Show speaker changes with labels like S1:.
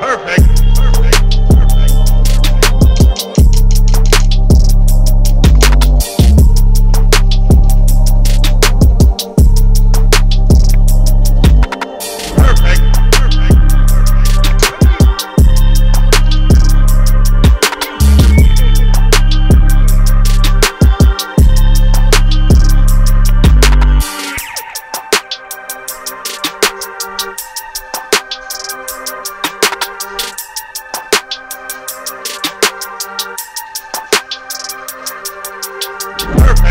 S1: Perfect. Perfect.